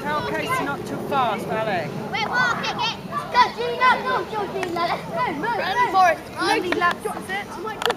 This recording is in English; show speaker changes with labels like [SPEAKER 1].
[SPEAKER 1] Tell Casey not too fast, Alec.
[SPEAKER 2] We're walking it. Go, Gina. Go, Georgina. Let's go. Move, move. for it.
[SPEAKER 3] How laps is it?